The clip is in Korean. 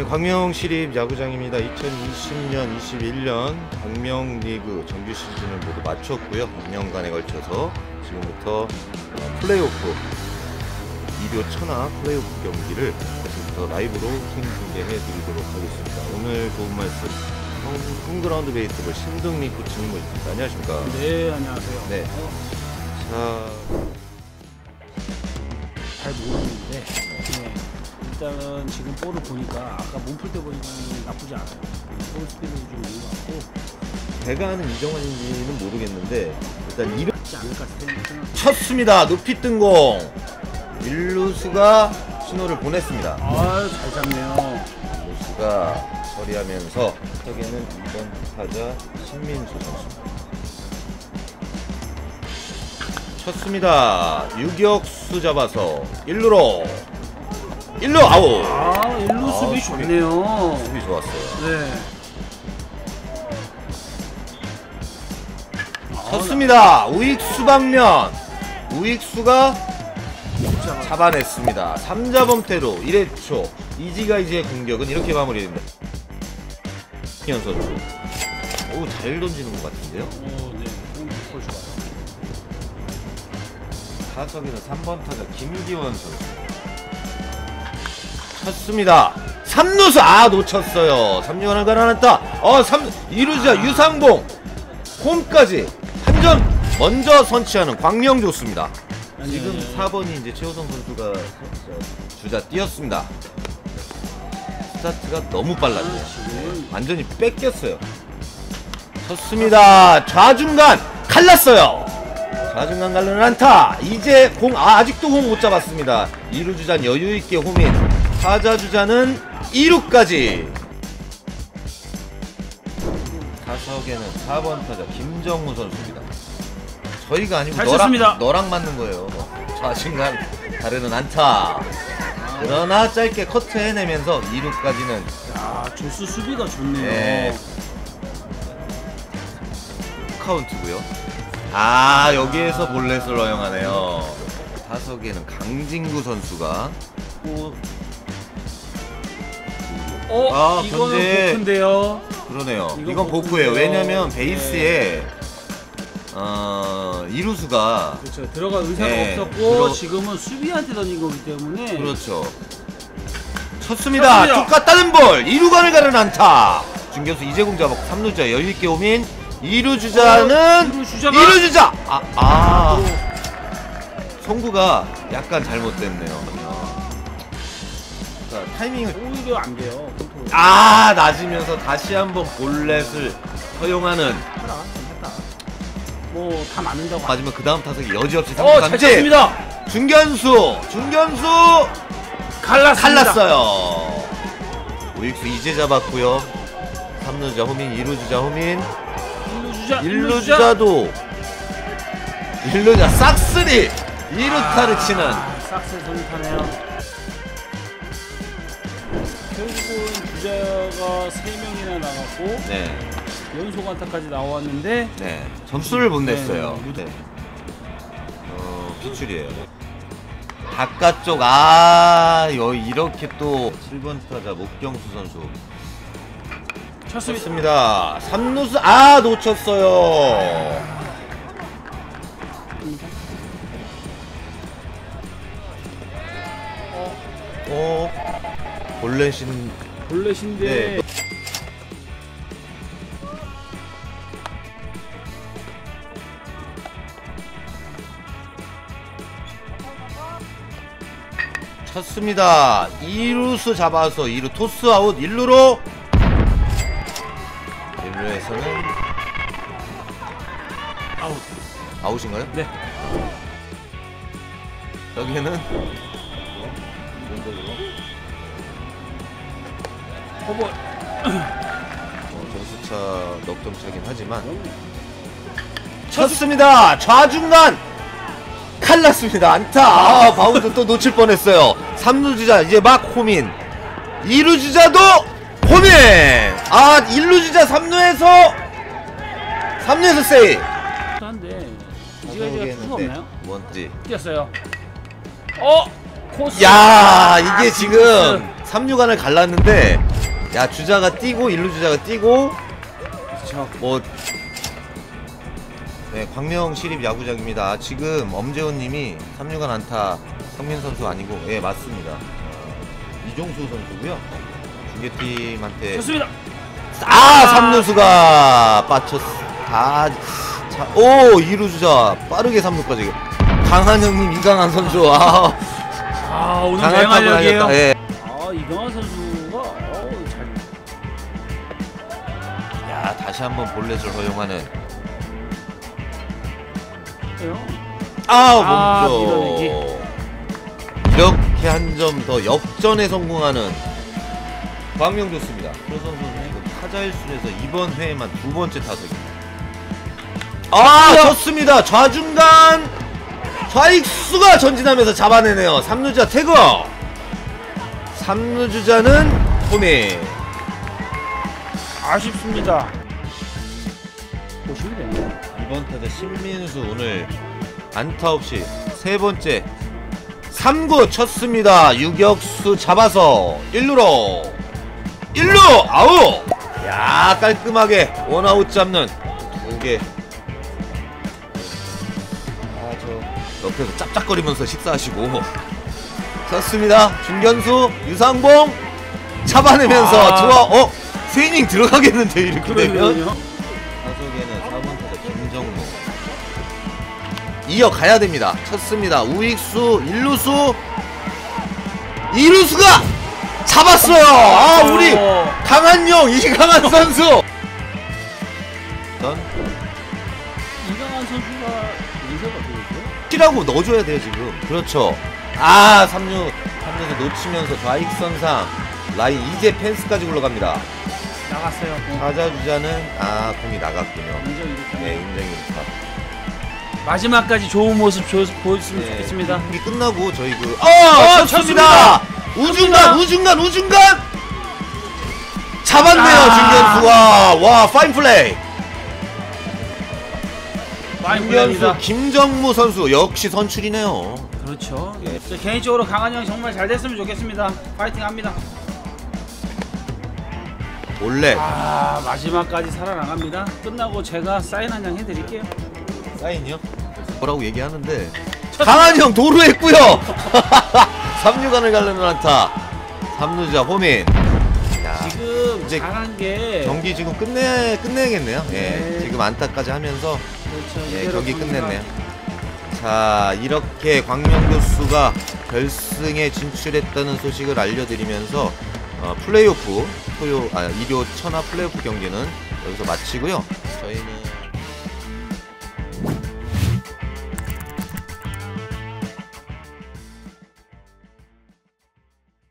네, 광명시립 야구장입니다. 2020년, 21년 광명리그 정규 시즌을 모두 마쳤고요. 2년간에 걸쳐서 지금부터 어, 플레이오프 일요천하 플레이오프 경기를 지금부터 라이브로 생중계해 드리도록 하겠습니다. 오늘 좋은 말씀 홈- 홈그라운드 베이스볼 신동민 코치님 모십니다. 안녕하십니까? 네, 안녕하세요. 네. 자, 잘 모르는데 네. 일단은 지금 볼을 보니까 아까 몸풀 때 보니까 나쁘지 않아요. 볼 스피드 좀 있는 것 같고 배가 하는 이정환인지는 모르겠는데 일단 이름 맞지 않을까 생각. 쳤습니다. 높이 뜬 공. 일루수가 신호를 보냈습니다. 아유 잘 잡네요. 일루수가 처리하면서 타격에는 2번 타자 신민수 선수. 쳤습니다. 유격수 잡아서 1루로 1루 아웃. 아 일루 아, 수비. 좋네요. 수비 좋았어요. 네. 아, 쳤습니다. 우익수 방면. 우익수가 나- 잡아냈습니다. 3자범대로 1회초 이지가 이제 공격은 이렇게 마무리됩니다. 현 선수. 오, 잘 던지는 것 같은데요? 오, 네. 좋아요. 타석에는 3번 타자 김기원 선수. 쳤습니다. 3루수 아 놓쳤어요. 3루간을 가라앉다. 어, 3 2루자 유상봉 홈까지 한 점 먼저 선취하는 광명 좋습니다. 지금 아니, 4번이 이제 최호성 선수가 주자 뛰었습니다. 스타트가 너무 빨랐네요. 완전히 뺏겼어요. 쳤습니다. 좌중간 갈랐어요. 좌중간 갈르는 안타. 이제 공 아, 아직도 공 못 잡았습니다. 2루 주자는 여유 있게 홈인. 타자 주자는 2루까지. 타석에는 4번 타자 김정우 선수입니다. 저희가 아니고 잘 너랑, 쳤습니다. 너랑 맞는 거예요. 좌중간 가르는 안타. 그러나 짧게 커트 해내면서 2루까지는 야 조수 수비가 좋네요. 네. 카운트고요. 아 여기에서 볼넷을 허용하네요. 타석에는 강진구 선수가 오. 어, 아, 이거는 견제. 보크인데요. 그러네요. 이건 이건. 복구인데요. 왜냐면 베이스에 어 이루수가 그렇죠. 들어갈 의사가 네, 없었고 들어- 지금은 수비한테 던진 거기 때문에 그렇죠. 쳤습니다. 쳤습니다. 쭉 갔다는 볼. 2루간을 가는 안타. 중교수 이재공 잡았고 3루자 여유있게 오민 2루 주자는 이루 주자가- 2루 주자. 아, 아. 송구가 약간 잘못됐네요. 자, 타이밍을 오히려 안 돼요. 아 낮으면서 다시 한번 볼넷을 허용하는 했다. 했다. 뭐다 맞는다고. 맞으면 그 다음 타석이 여지없이 어, 잘 삼진 쳤습니다. 중견수 중견수 갈랐습니다. 칼났어요. 우익수 이제 잡았고요. 3루자 호민, 2루주자 호민, 일루 주자. 1루주자도 1루자 싹쓸이 2루타를 치는 아, 싹스 손이 타네요. 결국은 주자가 3명이나 나갔고 네, 연속 안타까지 나왔는데 네 점수를 못 냈어요. 네, 네. 어, 피출이에요. 바깥쪽 아 여, 이렇게 또 7번 타자 목경수 선수 쳤습니다. 쳤습니다. 3루수 아 놓쳤어요. 어 볼넷인 볼넷인데 네. 쳤습니다. 2루수 잡아서 2루 토스 아웃 1루로 1루에서는 아웃. 아웃인가요? 네. 여기에는 허버. 어, 점수차 넉점 차긴 하지만 쳤습니다. 좌중간 칼났습니다. 안타. 아, 바운드 또 놓칠 뻔했어요. 3루 주자 이제 막 호민. 2루 주자도 호민. 아, 1루 주자 3루에서 3루에서 세이. 한데 이지가 투수 없나요? 뭔지. 뛰었어요. 어 코스. 야, 이게 아, 지금 3루간을 갈랐는데 야 주자가 뛰고 1루 주자가 뛰고 그렇죠. 뭐 네, 광명 시립 야구장입니다. 지금 엄재훈님이 3루간 안타 성민 선수 아니고 예 맞습니다. 어, 이종수 선수고요. 중계팀한테 좋습니다. 아, 삼루수가 빠쳤. 아, 자, 오, 이루 주자 빠르게 삼루까지. 강한 형님, 이강한 선수. 아, 아 오늘 강한. 하겠다. 예. 아 이강한 선수 다시 한번 볼넷을 허용하는. 해요. 아, 아. 이렇게 한 점 더 역전에 성공하는 광명 좋습니다. 표 선수는 지금 타자 1순에서 이번 회에만 두 번째 타석입니다. 아, 좋습니다. 좌중간 좌익수가 전진하면서 잡아내네요. 3루자 태그. 3루주자는 홈이. 아쉽습니다. 이번 타자 신민수 오늘 안타 없이 세 번째 3구 쳤습니다. 유격수 잡아서 1루로 1루 아웃. 야 깔끔하게 원아웃 잡는 두 개. 아 저 옆에서 짭짭거리면서 식사하시고 쳤습니다. 중견수 유상봉 잡아내면서 아. 좋아. 어 스이닝 들어가겠는데 이렇게 되면. 그러면요. 타석 이어가야 됩니다. 쳤습니다. 우익수 1루수. 2루수가 잡았어요. 아 우리 강한용 이강한 선수. 넌 이강한 선수가 인사가 어떻게 되죠? 키라고 넣어줘야 돼요 지금. 그렇죠. 아 3루 3루에서 놓치면서 좌익 선상. 라인 이제 펜스까지 올라갑니다. 나갔어요. 어. 타자 주자는 아 공이 나갔군요. 인정 이렇게. 네 인정이 좋다 마지막까지 좋은 모습 조, 보였으면 네, 좋겠습니다. 경기 끝나고 저희 그 어, 아, 쳤습니다. 우중간 우중간 우중간 잡았네요 아. 중견수가 와 파인 플레이. 중견수. 김정무 선수 역시 선출이네요. 그렇죠. 예. 저 개인적으로 강한 형 정말 잘 됐으면 좋겠습니다. 파이팅 합니다. 원래 아 마지막까지 살아나갑니다. 끝나고 제가 사인 한 장 해드릴게요. 사인이요? 뭐라고 얘기하는데 강한 형 도루했고요. 3루간을 가르는 안타. 3루자 호민. 야, 지금 이제 잘한 게 경기 지금 끝내 끝내야겠네요. 예. 네. 지금 안타까지 하면서 그렇죠. 예, 경기 끝냈네요. 자, 이렇게 광명 교수가 결승에 진출했다는 소식을 알려드리면서 어, 플레이오프 토요 아 일요 천하 플레이오프 경기는 여기서 마치고요. 저희는